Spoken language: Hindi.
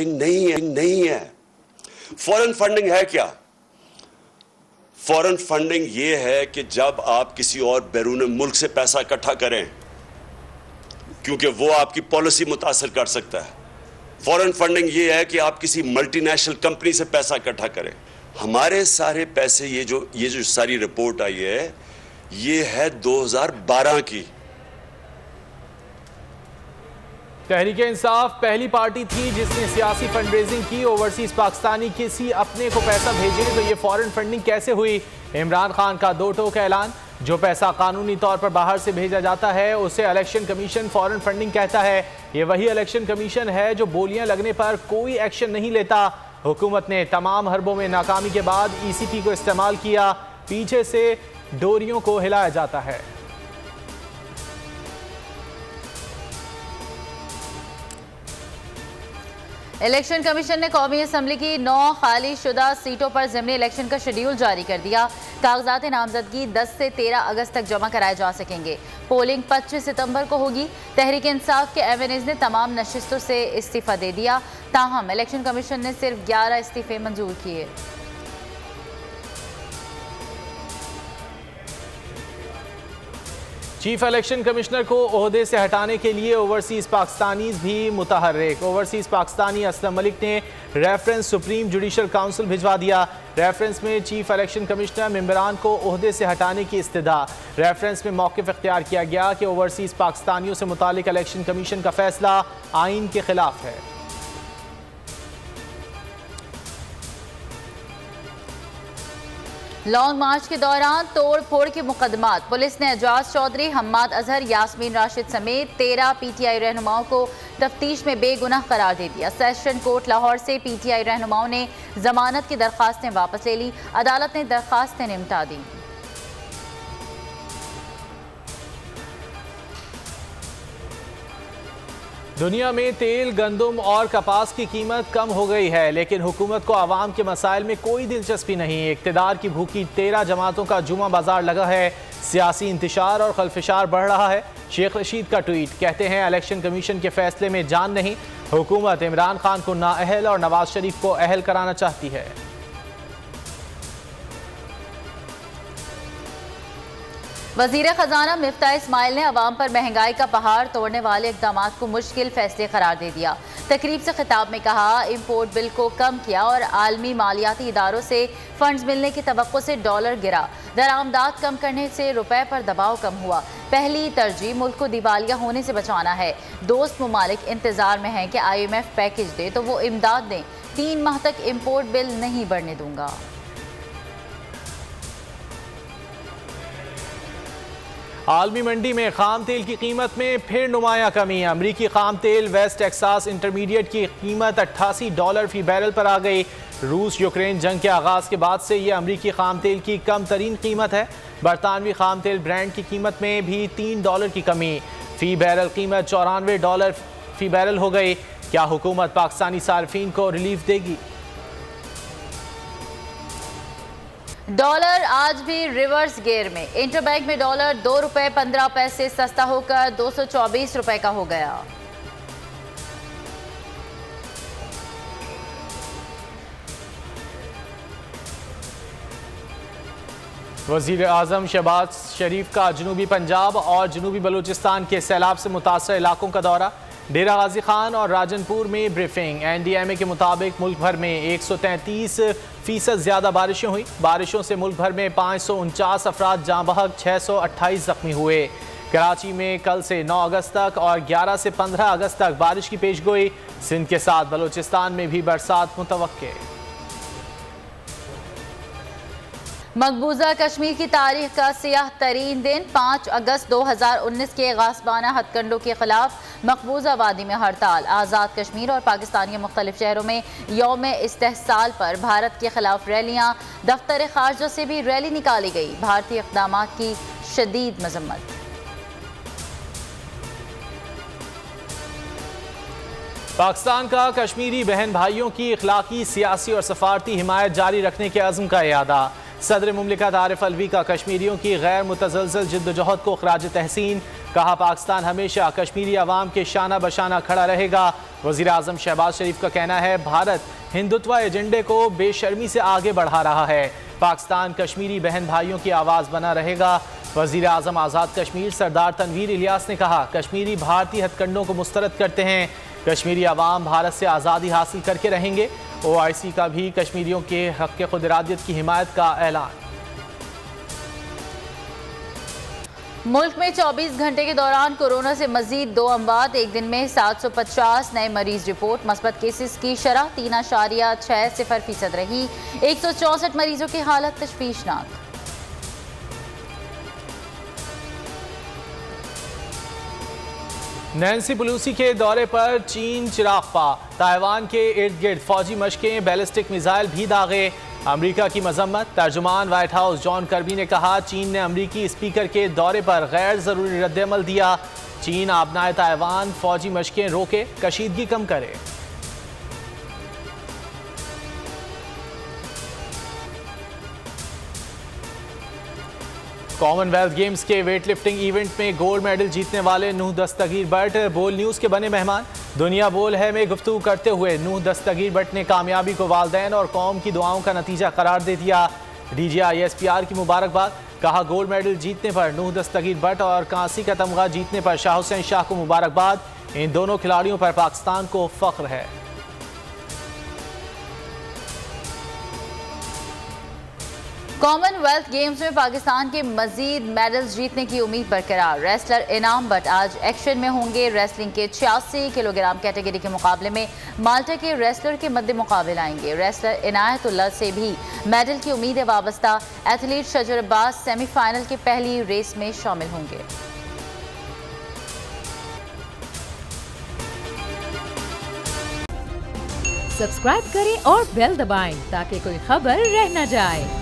फंडिंग नहीं है नहीं है। फॉरेन फंडिंग है क्या? फॉरेन फंडिंग ये है कि जब आप किसी और बैरून मुल्क से पैसा इकट्ठा करें, क्योंकि वो आपकी पॉलिसी मुतासर कर सकता है। फॉरेन फंडिंग ये है कि आप किसी मल्टीनेशनल कंपनी से पैसा इकट्ठा करें। हमारे सारे पैसे, ये जो ये जो सारी रिपोर्ट आई है, ये है 2012 की। तहरीक इंसाफ, पहली पार्टी थी जिसने सियासी फंड रेजिंग की ओवरसीज पाकिस्तानी किसी अपने को पैसा भेजे तो ये फॉरेन फंडिंग कैसे हुई? इमरान खान का दो टोक ऐलान, जो पैसा कानूनी तौर पर बाहर से भेजा जाता है, उसे इलेक्शन कमीशन फॉरेन फंडिंग कहता है। ये वही इलेक्शन कमीशन है जो बोलियाँ लगने पर कोई एक्शन नहीं लेता। हुकूमत ने तमाम हरबों में नाकामी के बाद ईसीपी को इस्तेमाल किया, पीछे से डोरियों को हिलाया जाता है। इलेक्शन कमीशन ने कौमी असम्बली की नौ खाली शुदा सीटों पर ज़मनी इलेक्शन का शेड्यूल जारी कर दिया। कागजात नामजदगी 10 से 13 अगस्त तक जमा कराए जा सकेंगे। पोलिंग 25 सितंबर को होगी। तहरीक इंसाफ के एम ने तमाम नशस्तों से इस्तीफ़ा दे दिया। ताहम इलेक्शन कमीशन ने सिर्फ़ 11 इस्तीफ़े मंजूर किए। चीफ इलेक्शन कमिश्नर को अहदे से हटाने के लिए ओवरसीज पाकिस्तानीज भी मुतहरक ओवरसीज पाकिस्तानी असलम मलिक ने रेफरेंस सुप्रीम जुडिशल काउंसिल भिजवा दिया। रेफरेंस में चीफ इलेक्शन कमिश्नर मम्बरान को अहदे से हटाने की इस्तः रेफरेंस में मौक़ इख्तियार किया गया कि ओवरसीज पाकिस्तानियों से मुतल इलेक्शन कमीशन का फैसला आइन के खिलाफ है। लॉन्ग मार्च के दौरान तोड़ फोड़ के मुकदमात। पुलिस ने एजाज चौधरी, हम्माद अजहर, यासमीन राशिद समेत तेरह पीटीआई रहनुमाओं को तफ्तीश में बेगुनाह करार दे दिया। सेशन कोर्ट लाहौर से पीटीआई रहनुमाओं ने जमानत की दरखास्तें वापस ले ली। अदालत ने दरख्वास्तें निमटा दी। दुनिया में तेल, गंदम और कपास की कीमत कम हो गई है, लेकिन हुकूमत को आवाम के मसाइल में कोई दिलचस्पी नहीं। इकतदार की भूखी तेरह जमातों का जुमा बाज़ार लगा है। सियासी इंतशार और खलफिशार बढ़ रहा है। शेख रशीद का ट्वीट, कहते हैं, इलेक्शन कमीशन के फैसले में जान नहीं। हुकूमत इमरान खान को नाअहल और नवाज़ शरीफ को अहल कराना चाहती है। वज़ीर खजाना मिफ्ता इसमाइल ने अवाम पर महँगाई का पहाड़ तोड़ने वाले इकदाम को मुश्किल फैसले करार दे दिया। तकरीब से खिताब में कहा इम्पोर्ट बिल को कम किया और आलमी मालियाती इदारों से फंड्स मिलने की तो से डॉलर गिरा। दरामदाद कम करने से रुपए पर दबाव कम हुआ। पहली तरजीह मुल्क को दिवालिया होने से बचाना है। दोस्त ममालिक इंतज़ार में हैं कि एफ़ पैकेज दे तो वो इमदाद दें। तीन माह तक इम्पोर्ट बिल नहीं बढ़ने दूँगा। आलमी मंडी में खाम तेल की कीमत में फिर नुमाया कमी। अमरीकी खाम तेल वेस्ट टेक्सास इंटरमीडिएट की कीमत अट्ठासी डॉलर फ़ी बैरल पर आ गई। रूस यूक्रेन जंग के आगाज़ के बाद से ये अमरीकी खाम तेल की कम तरीन कीमत है। बरतानवी खाम तेल ब्रांड की कीमत में भी तीन डॉलर की कमी। फ़ी बैरल कीमत चौरानवे डॉलर फ़ी बैरल हो गई। क्या हुकूमत पाकिस्तानी सार्फिन को रिलीफ देगी? डॉलर आज भी रिवर्स गेयर में। इंटरबैंक में डॉलर दो रुपए पंद्रह पैसे सस्ता होकर दो सौ चौबीस रुपए का हो गया। वज़ीर अजम शहबाज शरीफ का जनूबी पंजाब और जनूबी बलूचिस्तान के सैलाब से मुतासर इलाकों का दौरा। डेरा गाजी खान और राजनपुर में briefing. N D M A के मुताबिक मुल्क भर में एक सौ तैंतीस फ़ीसद ज़्यादा बारिशें हुई। बारिशों से मुल्क भर में पाँच सौ उनचास अफराद जाँ बहक छः सौ अट्ठाईस जख्मी हुए। कराची में कल से 9 अगस्त तक और 11 से 15 अगस्त तक बारिश की पेशगोई। सिंध के साथ बलूचिस्तान में भी बरसात मुतव मकबूजा कश्मीर की तारीख का सियाह तरीन दिन, पाँच अगस्त 2019 के गासबाना हथकंडों के खिलाफ मकबूजा वादी में हड़ताल। आज़ाद कश्मीर और पाकिस्तान के मुख्तलिफ़ शहरों में योम इस्तेसाल पर भारत के खिलाफ रैलियाँ। दफ्तर खारजा से भी रैली निकाली गई। भारतीय इकदाम की शदीद मजम्मत। पाकिस्तान का कश्मीरी बहन भाइयों की इखलाकी, सियासी और सफारती हिमायत जारी रखने के अज़म का अदा सदर ममलिकत आरिफ अलवी का कश्मीरियों की गैर मुतजलजल जद्दोजहद को खराज तहसीन। कहा, पाकिस्तान हमेशा कश्मीरी आवाम के शाना बशाना खड़ा रहेगा। वज़ीर अजम शहबाज शरीफ का कहना है, भारत हिंदुत्व एजेंडे को बेशर्मी से आगे बढ़ा रहा है। पाकिस्तान कश्मीरी बहन भाइयों की आवाज़ बना रहेगा। वज़ीर अजम आज़ाद कश्मीर सरदार तनवीर इलियास ने कहा, कश्मीरी भारतीय हथकंडों को मुस्तरद करते हैं। कश्मीरी आवाम भारत से आज़ादी हासिल करके रहेंगे। ओ आई सी का भी कश्मीरियों के हक खुदरादियत की हिमायत का ऐलान। मुल्क में 24 घंटे के दौरान कोरोना से मजीद दो अमवात, एक दिन में 750 नए मरीज़ रिपोर्ट। मस्बत केसेस की शरह, तीन आशारिया छः सिफर फ़ीसद रही। एक सौ चौंसठ मरीजों की हालत तशवीशनाक। नैन्सी पलूसी के दौरे पर चीन चिरागपा। ताइवान के इर्द गिर्द फौजी मशकें, बैलिस्टिक मिसाइल भी दागे। अमेरिका की मजम्मत, तर्जुमान व्हाइट हाउस जॉन कर्बी ने कहा, चीन ने अमरीकी स्पीकर के दौरे पर गैर ज़रूरी रद्दमल दिया। चीन आबनाए ताइवान फौजी मशकें रोके, कशीदगी कम करे। कॉमनवेल्थ गेम्स के वेट लिफ्टिंग इवेंट में गोल्ड मेडल जीतने वाले नूह दस्तगीर बट बोल न्यूज़ के बने मेहमान। दुनिया बोल है में गुफ्तु करते हुए नूह दस्तगीर बट ने कामयाबी को वालदेन और कौम की दुआओं का नतीजा करार दे दिया। D G I S P R की मुबारकबाद। कहा, गोल्ड मेडल जीतने पर नूह दस्तगीर बट और कांसी का तमगा जीतने पर शाह हुसैन शाह को मुबारकबाद। इन दोनों खिलाड़ियों पर पाकिस्तान को फख्र है। कॉमनवेल्थ गेम्स में पाकिस्तान के मजीद मेडल्स जीतने की उम्मीद बरकरार। रेसलर इनाम बट आज एक्शन में होंगे रेसलिंग के छियासी किलोग्राम कैटेगरी के मुकाबले में। माल्टा के रेसलर के मद्दे मुकाबले आएँगे। रेसलर इनायतुल्ला से भी मेडल की उम्मीद है वाबस्ता। एथलीट शजर अब्बास सेमीफाइनल की पहली रेस में शामिल होंगे। सब्सक्राइब करें और बेल दबाएँ ताकि कोई खबर रह न जाए।